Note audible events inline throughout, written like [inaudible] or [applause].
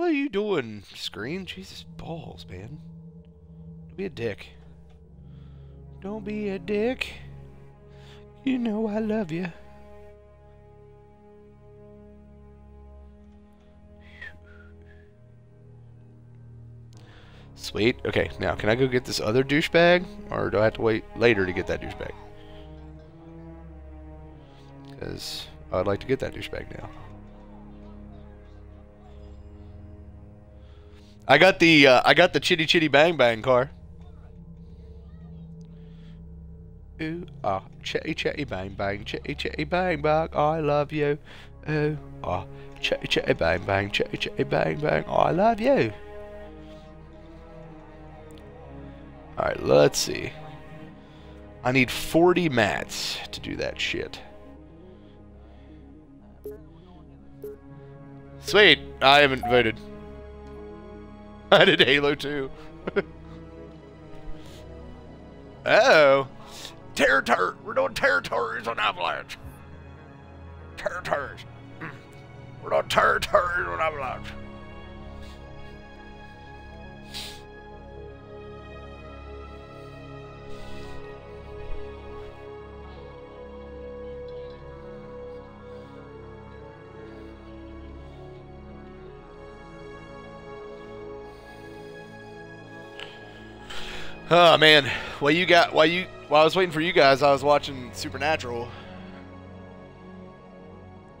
hell are you doing, screen? Jesus balls, man. Don't be a dick. Don't be a dick. You know I love you. Sweet. Okay, now can I go get this other douchebag? Or do I have to wait later to get that douchebag? Because I'd like to get that douchebag now. I got the uh, I got the chitty chitty bang bang car. Ooh ah chitty chitty bang bang chitty chitty bang bang I love you. Ooh ah chitty chitty bang bang chitty chitty bang bang I love you. Alright, let's see. I need 40 mats to do that shit. Sweet! I haven't voted. [laughs] I did Halo 2. [laughs] oh. Territory! We're doing territories on Avalanche! Territories! Mm. We're doing territories on Avalanche! Oh man, while you got while you while I was waiting for you guys, I was watching Supernatural.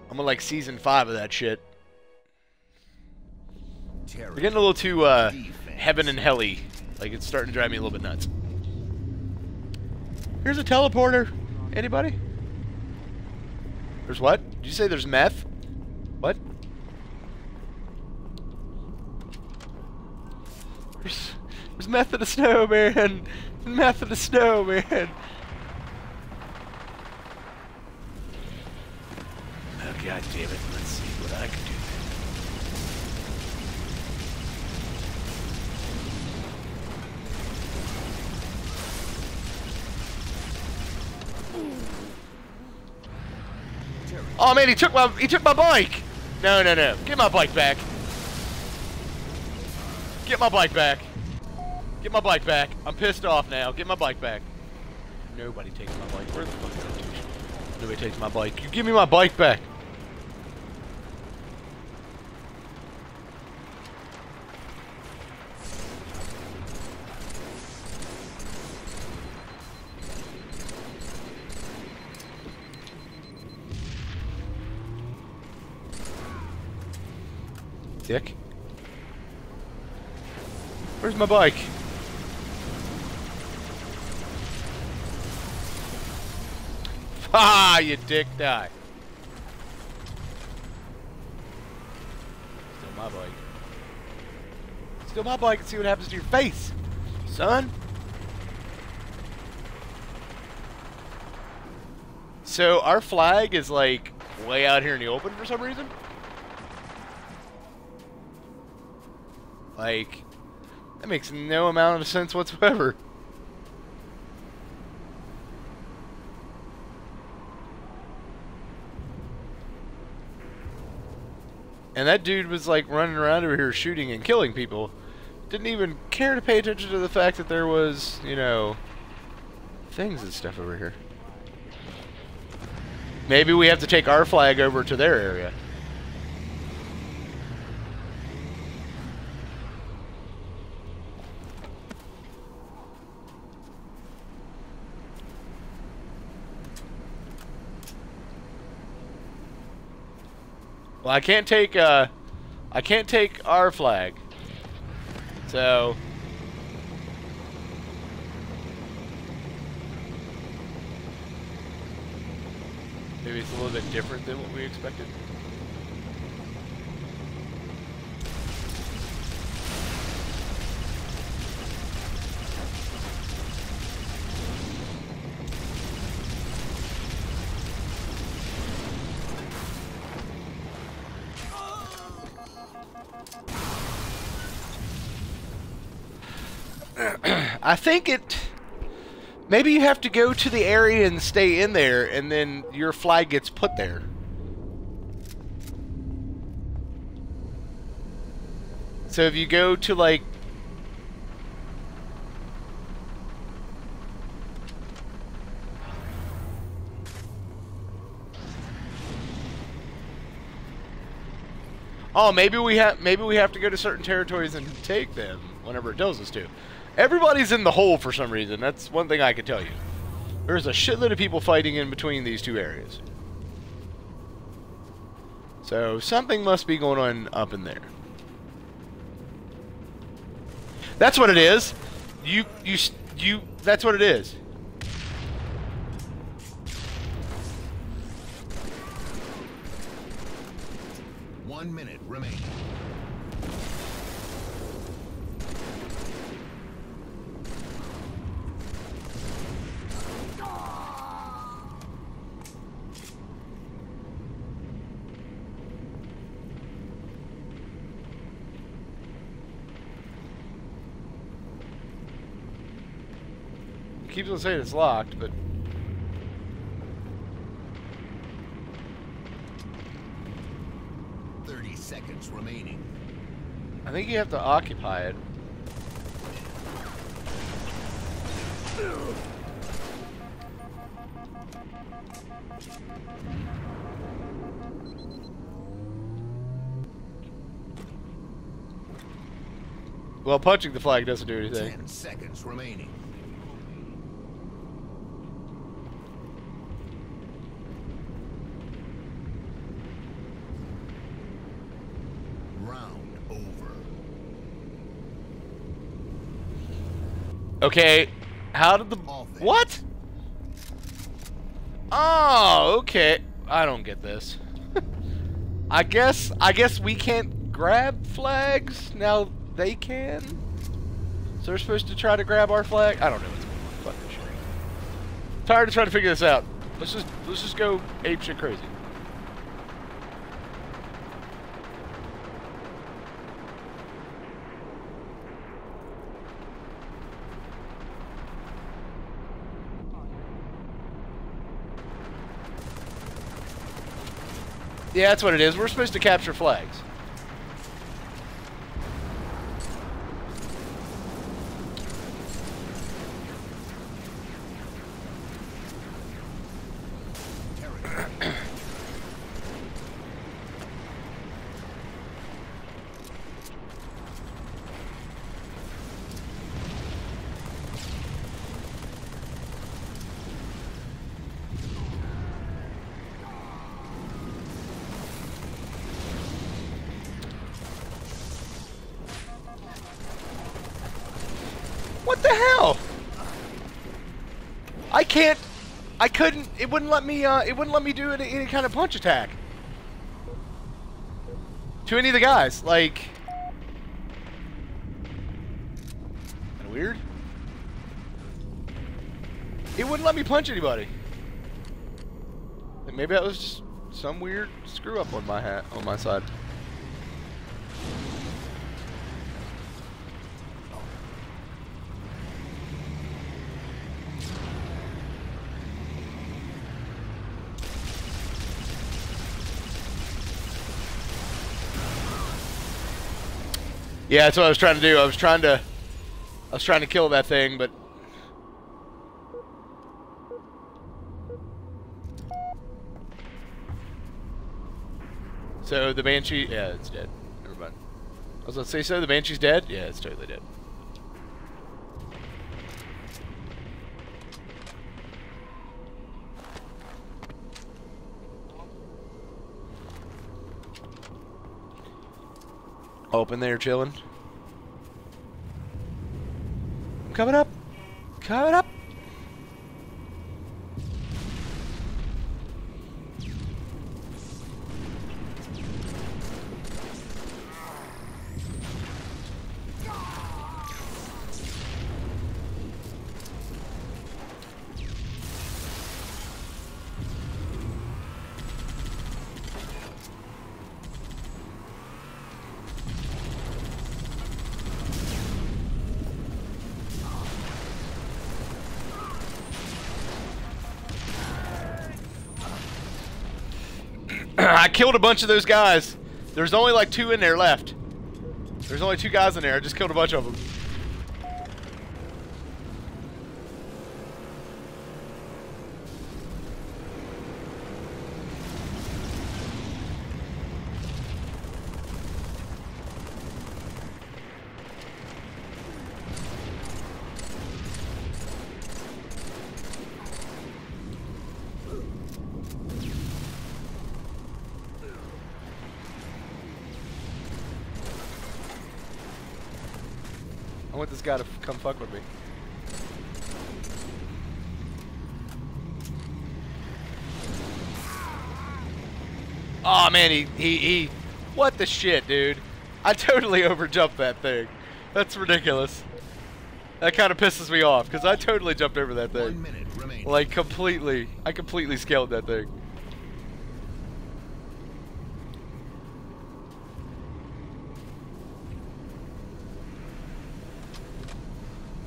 I'm on like season five of that shit. We're getting a little too uh, heaven and helly. Like it's starting to drive me a little bit nuts. Here's a teleporter. Anybody? There's what? Did you say there's meth? What? There's meth in the snow, man. Meth the. Oh god damn it! Let's see what I can do. Oh man, he took my he took my bike. No, no, no. Get my bike back. Get my bike back. Get my bike back. I'm pissed off now. Get my bike back. Nobody takes my bike. Where the fuck? Nobody takes my bike. You give me my bike back. Dick. Where's my bike? You dick die. Still my bike. Still my bike and see what happens to your face, son. So our flag is like way out here in the open for some reason. Like, that makes no amount of sense whatsoever. And that dude was like running around over here shooting and killing people. Didn't even care to pay attention to the fact that there was, you know, things and stuff over here. Maybe we have to take our flag over to their area. Well, I can't take, uh, I can't take our flag. So... Maybe it's a little bit different than what we expected. [clears throat] I think it... Maybe you have to go to the area and stay in there, and then your flag gets put there. So if you go to like Oh, maybe we have maybe we have to go to certain territories and take them whenever it tells us to. Everybody's in the hole for some reason. That's one thing I can tell you. There's a shitload of people fighting in between these two areas. So something must be going on up in there. That's what it is. You you you that's what it is. One minute remaining. Keeps on saying it's locked, but Thirty seconds remaining. I think you have to occupy it. Well, punching the flag doesn't do anything. Ten seconds remaining. Round over. Okay, how did the what? Oh, okay. I don't get this. [laughs] I guess I guess we can't grab flags now. They can. So they're supposed to try to grab our flag. I don't know what's going on. Fuck this shit. Tired of trying to figure this out. Let's just let's just go ape shit crazy. Yeah, that's what it is. We're supposed to capture flags. What the hell? I can't. I couldn't. It wouldn't let me. Uh, it wouldn't let me do any, any kind of punch attack to any of the guys. Like, weird. It wouldn't let me punch anybody. And maybe that was just some weird screw up on my hat on my side. Yeah, that's what I was trying to do. I was trying to, I was trying to kill that thing, but so the banshee, yeah, it's dead. Never mind. I was gonna say so. The banshee's dead. Yeah, it's totally dead. Open there, chilling. I'm coming up. Coming up. [laughs] I killed a bunch of those guys. There's only like two in there left. There's only two guys in there. I just killed a bunch of them. Want this guy to come fuck with me. Oh man, he, he, he, what the shit, dude? I totally [laughs] overjumped that thing. That's ridiculous. That kind of pisses me off, because I totally jumped over that thing. Like, completely. I completely scaled that thing.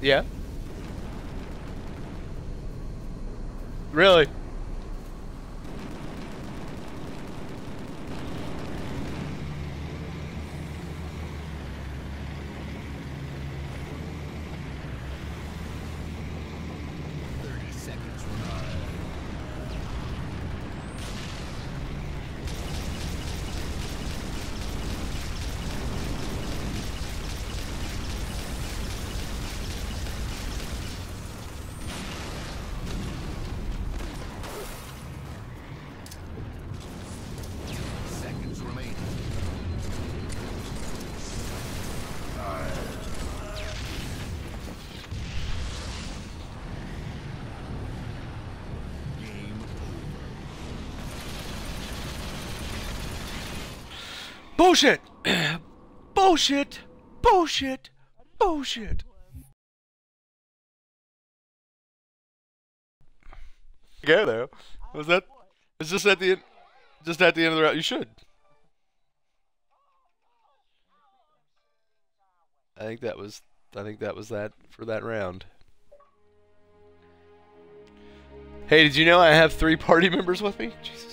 Yeah? Really? Thirty seconds remaining. Seconds remaining. Game over. Bullshit! [clears throat] Bullshit! Bullshit! Bullshit! Go though. Was that? It's just at the end. Just at the end of the round. You should. I think that was. I think that was that for that round. Hey, did you know I have three party [laughs] members with me? Jesus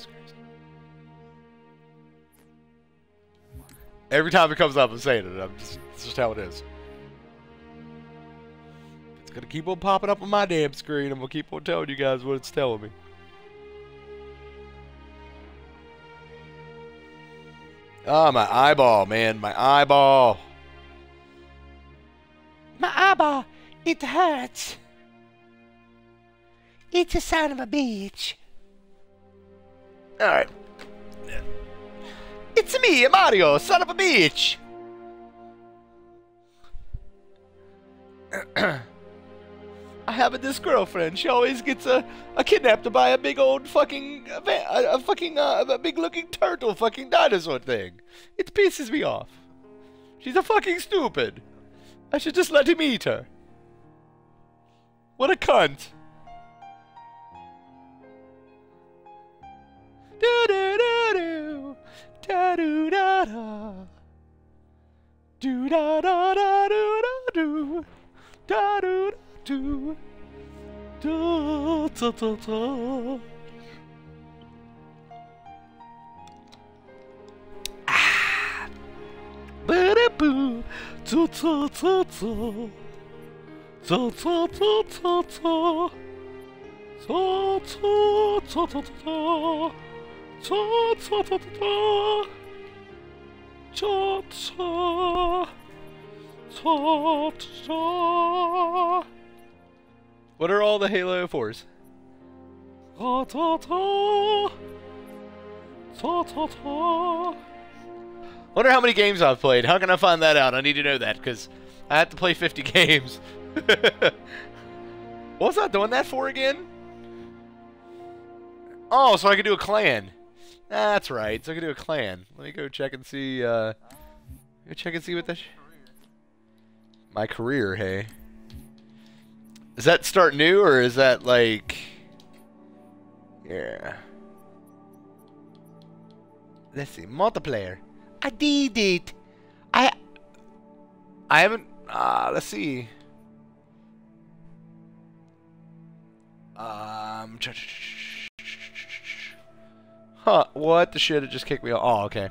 Every time it comes up, I'm saying it. I'm just, it's just how it is. It's gonna keep on popping up on my damn screen. I'm gonna keep on telling you guys what it's telling me. Ah, my eyeball, man, my eyeball. My eyeball, it hurts. It's a son of a bitch. All right. It's me, Mario, son of a bitch. [clears throat] I have this girlfriend. She always gets a, a kidnapped by a big old fucking a, a, fucking uh, a big looking turtle fucking dinosaur thing. It pisses me off. She's a fucking stupid. I should just let him eat her. What a cunt. Do do do do. Da do da da. Do da da da do da do. Da do da do. Da da da da. Ah. Da da da da. Da da da da da. Da da da da da. Ta ta ta ta ta. Ta ta. Ta ta. What are all the Halo 4s? Ta ta ta. Ta ta ta. Wonder how many games I've played. How can I find that out? I need to know that because I have to play 50 [laughs] games. what was I doing that for again? Oh, so I could do a clan. That's right. So I can do a clan. Let me go check and see. Uh, go check and see what. Sh- My career, hey. Does that start new or is that like? Yeah. Let's see. Multiplayer. I did it. I. I haven't. Uh, let's see. Um. What the shit? It just kicked me off. Oh, okay.